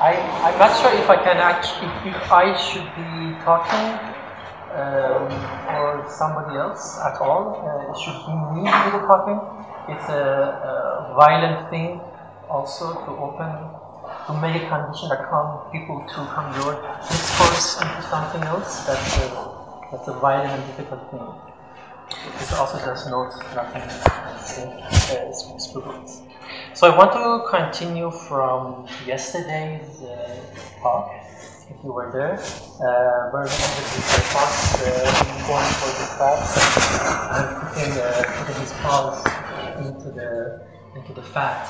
I, I'm not sure if I can actually, if, if I should be talking um, or somebody else at all. Uh, it should be me really talking. It's a, a violent thing also to open, to make a condition that come people to come your discourse into something else. That's a, that's a violent and difficult thing. This also does note nothing uh, scrupulous. So I want to continue from yesterday's uh, talk, if you were there, uh, where we ended with the fox uh, going for the crabs and putting, uh, putting his paws into the into the fat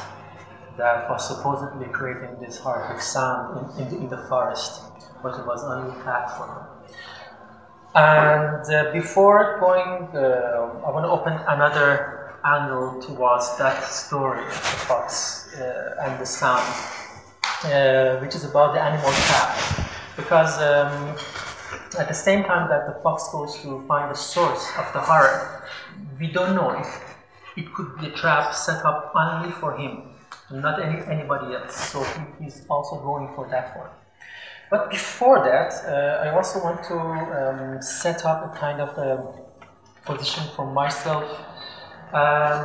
that was supposedly creating this horrific sound in, in, the, in the forest, but it was only fat for him. And uh, before going, uh, I want to open another angle towards that story of the fox uh, and the sound, uh, which is about the animal trap. Because um, at the same time that the fox goes to find the source of the horror, we don't know if it could be a trap set up only for him, not any, anybody else. So he, he's also going for that one. But before that, uh, I also want to um, set up a kind of a position for myself. Um,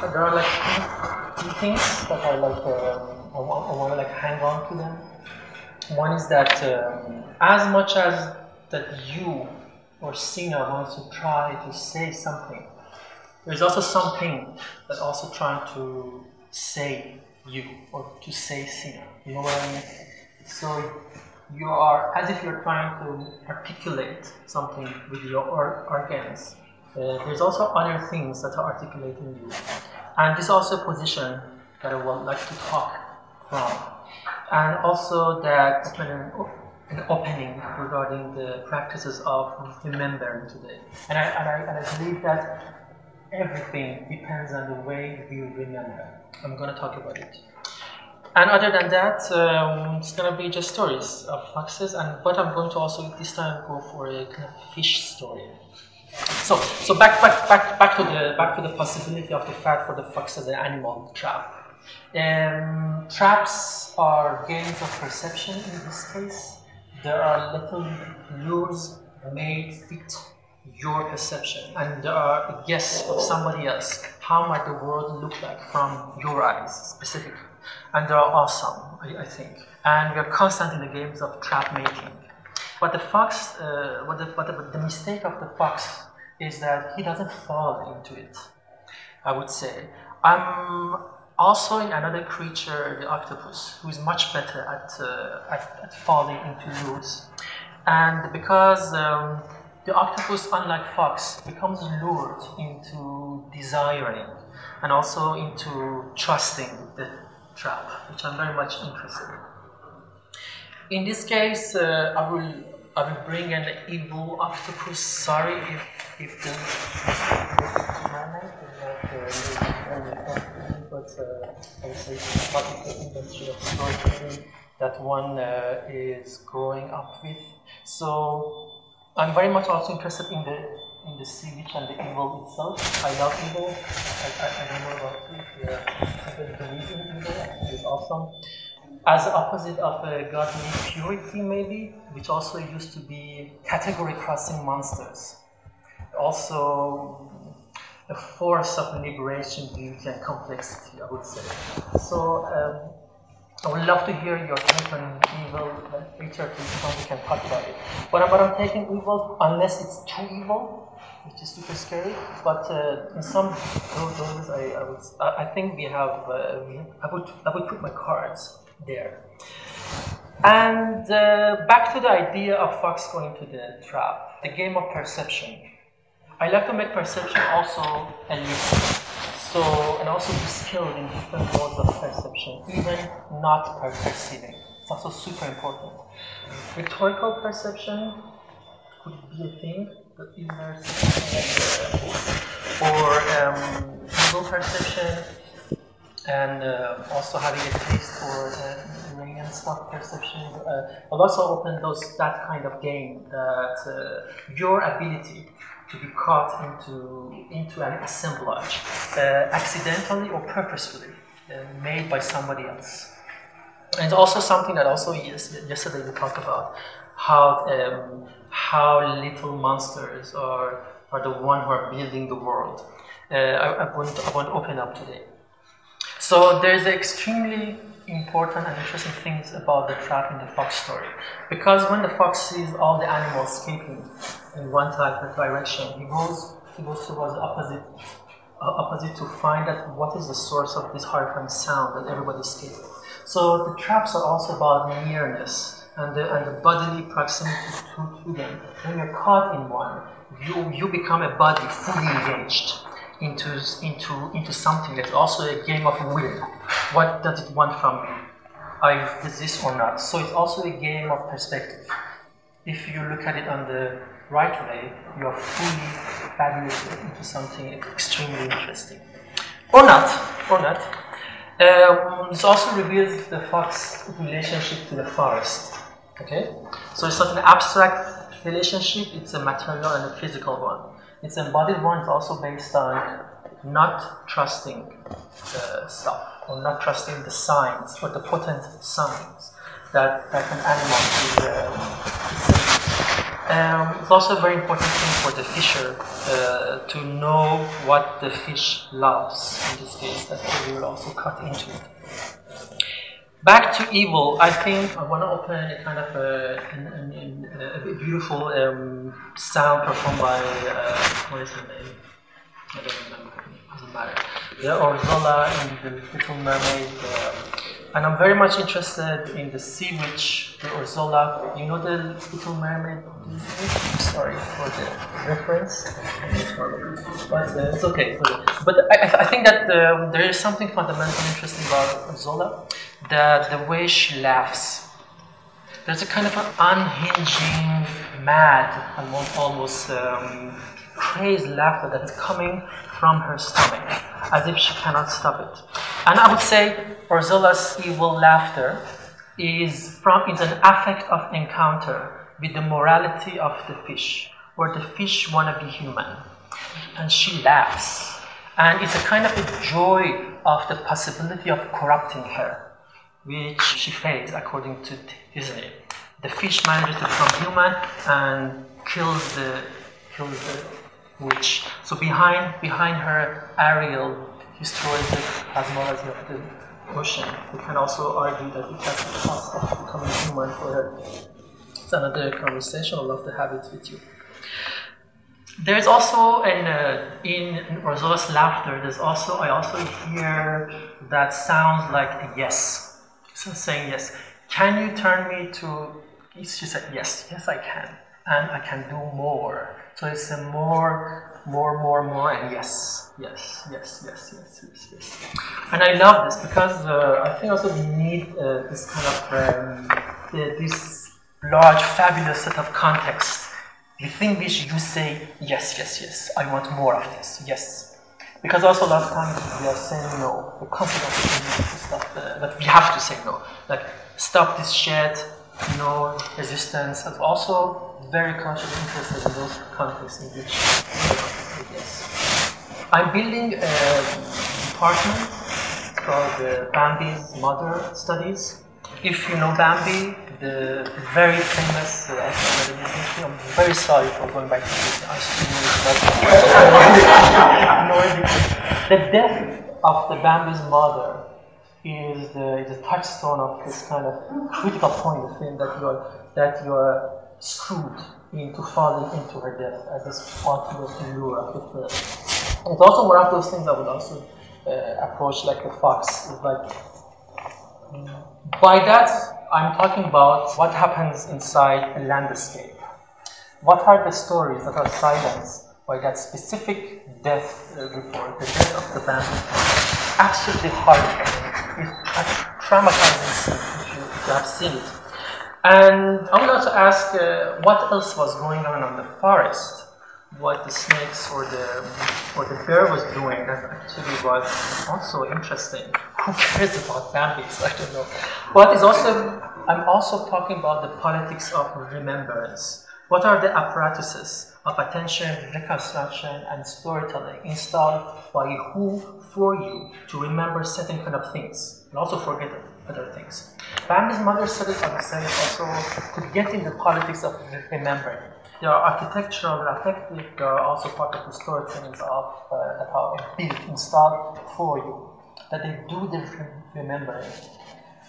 there are like two things that I like. Um, I, want, I want to like hang on to them. One is that um, as much as that you or Sina wants to try to say something, there's also something that also trying to say you or to say Sina. You know what I mean? So you are as if you're trying to articulate something with your organs. Uh, there's also other things that are articulating you. And this is also a position that I would like to talk from. And also that an, an opening regarding the practices of remembering today. And I, and I, and I believe that everything depends on the way we remember. I'm going to talk about it. And other than that, um, it's gonna be just stories of foxes. And but I'm going to also this time go for a kind of fish story. So, so back, back, back, back to the back to the possibility of the fact for the fox as an animal trap. Um, traps are games of perception in this case. There are little lures made fit your perception, and there are a guess of somebody else. How might the world look like from your eyes specifically? and they are awesome, I, I, think. And we are constant in the games of trap making. But the fox, uh, what, the, what the, the, mistake of the fox is that he doesn't fall into it, I would say. I'm also in another creature, the octopus, who is much better at, uh, at, at, falling into lures. And because um, the octopus, unlike fox, becomes lured into desiring and also into trusting the trap, which I'm very much interested in. In this case, uh, I will I will bring an evil octopus. Sorry if if the but uh, part of the industry of storytelling that one uh, is growing up with. So I'm very much also interested in the in the witch and the evil itself. I love evil. I, I, I don't know about it. Yeah. I believe in evil. It's awesome. As opposite of a godly purity, maybe, which also used to be category crossing monsters. Also, a force of liberation, beauty, and complexity, I would say. So, um, I would love to hear your take on evil, like Richard, we can talk about it. But, I'm taking evil unless it's too evil, which is super scary. But uh, in some doses, I, I, would, I think we have, uh, I, would, I would put my cards there. And uh, back to the idea of Fox going to the trap, the game of perception. I like to make perception also a leap. So, and also be skilled in different modes of perception, even not perceiving. It's also super important. Rhetorical perception could be a thing, something like or um, perception, and uh, also having a taste for the ring and perception. Uh, will also open those that kind of game that uh, your ability to be caught into, into an assemblage, uh, accidentally or purposefully, uh, made by somebody else. And also something that also yesterday we talked about how um, how little monsters are are the one who are building the world. Uh, I, I, want, I want to open up today. So there's extremely important and interesting things about the trap in the fox story. Because when the fox sees all the animals escaping in one type of direction, he goes he goes towards the opposite uh, opposite to find out what is the source of this horrifying sound that everybody escaping. So the traps are also about nearness and the, and the bodily proximity to, to them. When you're caught in one, you, you become a body fully engaged into, into, into something that's also a game of will. What does it want from me? I resist or not. So it's also a game of perspective. If you look at it on the right way, you are fully fabulated into something extremely interesting. Or not, or not. Um, this also reveals the fox relationship to the forest. Okay? So it's not an abstract relationship, it's a material and a physical one. Its embodied one is also based on not trusting the stuff or not trusting the signs or the potent signs that, that an animal is, uh, um, it's also a very important thing for the fisher uh, to know what the fish loves. In this case, that we will also cut into it. Back to evil, I think I want to open a kind of a, a, a, a beautiful um, sound performed by, uh, what is her name? I don't remember, doesn't matter. Yeah, Ursula in The Little Mermaid. Uh, and I'm very much interested in the sea witch, the Ursula. You know the Little Mermaid? Sorry for the reference. But uh, it's okay. But I, I think that uh, there is something fundamentally interesting about Ursula that the way she laughs. There's a kind of an unhinging, mad, almost, almost um, crazed laughter that is coming from her stomach, as if she cannot stop it. And I would say Ursula's evil laughter is from is an affect of encounter with the morality of the fish, where the fish want to be human, and she laughs, and it's a kind of a joy of the possibility of corrupting her which she fails according to Disney. The fish manages to become human and kills the kills the witch. So behind behind her, Ariel destroys the cosmology of the ocean. We can also argue that it has the cost of becoming human for her. It's another conversation. I'd love to have it with you. There's also an uh, in, in laughter. There's also I also hear that sounds like a yes so saying yes. Can you turn me to? She said yes. Yes, I can, and I can do more. So it's a more, more, more, more, and yes, yes, yes, yes, yes, yes, yes. And I love this because uh, I think also we need uh, this kind of um, this large, fabulous set of context within which you say yes, yes, yes. I want more of this. Yes, because also of times we are saying no. The consequences of stuff uh, that we have to say no. Like stop this shit, no resistance, and also very conscious interested in those contexts in which yes. I'm building a department called the Bambi's Mother Studies. If you know Bambi, the very famous uh, I'm very sorry for going back to this. I the death of the Bambi's mother is the, the touchstone of this kind of critical point in the film that you are that you are screwed into falling into her death as this ultimate allure of the. It's also one of those things I would also uh, approach like the fox. Is like by that I'm talking about what happens inside a landscape. What are the stories that are silenced by that specific death uh, report, the death of the band? Absolutely horrifying. It's traumatizing if you, if you have seen it. And I would also ask uh, what else was going on in the forest what the snakes or the or the bear was doing that actually was also interesting. Who cares about Bambi's? I don't know. But it's also I'm also talking about the politics of remembrance. What are the apparatuses of attention, reconstruction, and storytelling installed by who for you to remember certain kind of things and also forget other things? Bambi's mother would say, also to get in the politics of remembering. They are architectural, affective, they are also part of the storytellings of uh, that are built, installed for you, that they do the remembering.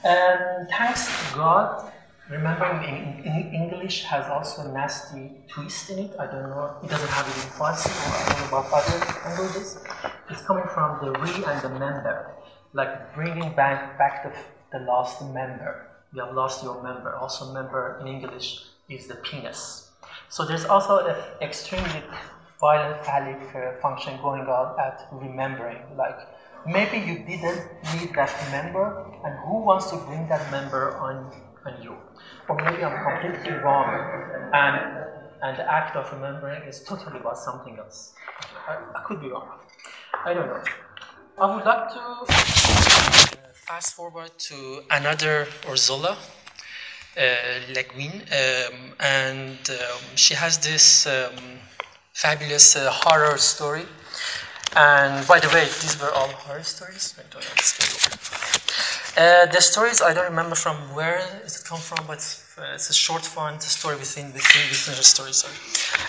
And thanks to God, remembering in, in, English has also a nasty twist in it. I don't know, it doesn't have it in Farsi or I don't know about other languages. It's coming from the re and the member, like bringing back, back the, the lost member. You have lost your member. Also, member in English is the penis. So there's also an extremely violent phallic uh, function going on at remembering, like maybe you didn't need that member, and who wants to bring that member on, on you? Or maybe I'm completely wrong, and, and the act of remembering is totally about something else. I, I could be wrong. I don't know. I would like to fast forward to another Ursula, uh, um, and um, she has this um, fabulous uh, horror story and by the way, these were all horror stories. I don't understand. Uh, the stories I don't remember from where it come from, but uh, it's a short font story within within within the story. Sorry,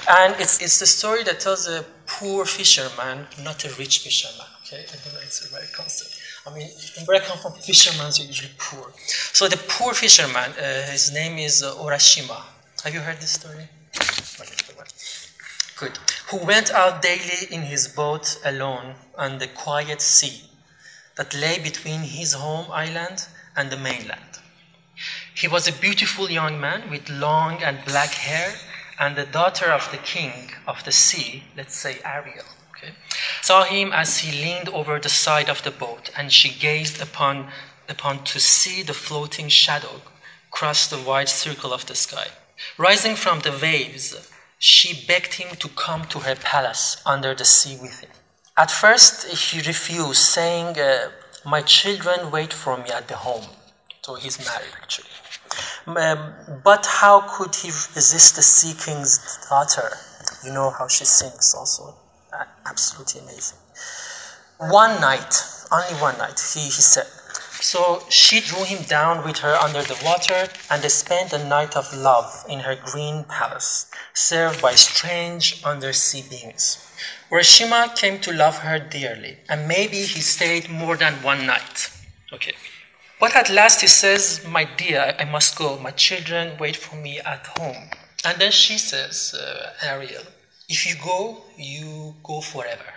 and it's it's the story that tells a poor fisherman, not a rich fisherman. Okay, I don't know. It's a very concept. I mean, where I come from, fishermen are usually poor. So the poor fisherman, uh, his name is uh, Urashima. Have you heard this story? Good. Who went out daily in his boat alone on the quiet sea that lay between his home island and the mainland. He was a beautiful young man with long and black hair and the daughter of the king of the sea, let's say Ariel, okay, saw him as he leaned over the side of the boat and she gazed upon, upon to see the floating shadow cross the wide circle of the sky. Rising from the waves, she begged him to come to her palace under the sea with him. At first, he refused, saying, uh, My children wait for me at the home. So he's married, actually. Um, but how could he resist the sea king's daughter? You know how she sings, also. Absolutely amazing. One night, only one night, he, he said, so she drew him down with her under the water, and they spent a night of love in her green palace, served by strange undersea beings. Urashima came to love her dearly, and maybe he stayed more than one night. Okay. But at last he says, My dear, I must go. My children wait for me at home. And then she says, uh, Ariel, if you go, you go forever.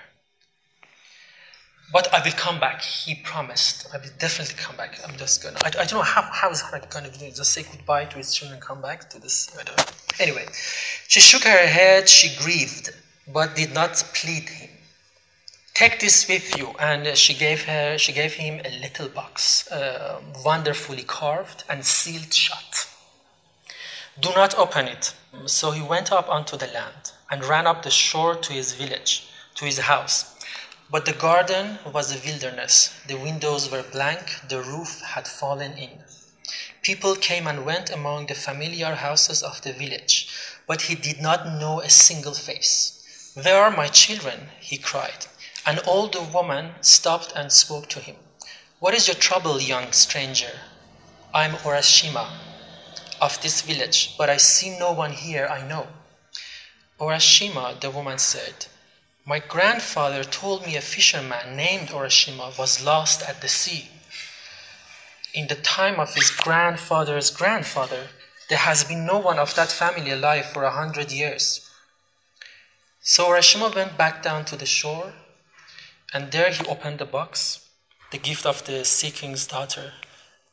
But I will come back. He promised. I will definitely come back. I'm just gonna. I, I don't know how how is Hanak gonna do it. Just say goodbye to his children and come back to this. I don't know. Anyway, she shook her head. She grieved, but did not plead him. Take this with you, and she gave her. She gave him a little box, uh, wonderfully carved and sealed shut. Do not open it. So he went up onto the land and ran up the shore to his village, to his house. But the garden was a wilderness. The windows were blank, the roof had fallen in. People came and went among the familiar houses of the village, but he did not know a single face. Where are my children? he cried. An old woman stopped and spoke to him. What is your trouble, young stranger? I am Urashima of this village, but I see no one here I know. Urashima, the woman said, my grandfather told me a fisherman named Urashima was lost at the sea. In the time of his grandfather's grandfather, there has been no one of that family alive for a hundred years. So Urashima went back down to the shore, and there he opened the box, the gift of the sea king's daughter.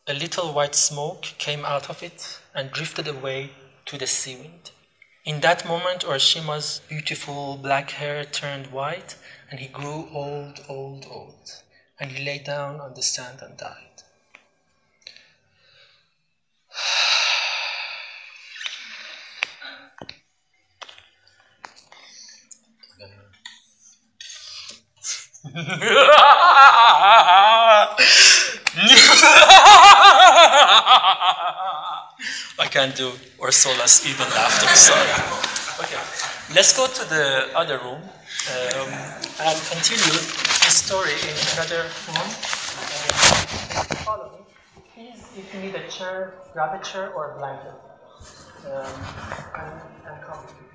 A little white smoke came out of it and drifted away to the sea wind. In that moment, Urashima's beautiful black hair turned white, and he grew old, old, old. And he lay down on the sand and died. I can't do Ursula's even laughter, sorry. Okay, let's go to the other room um, and continue the story in another room. Follow me. Please if you need a chair, grab a chair or a blanket. Um, and, and come.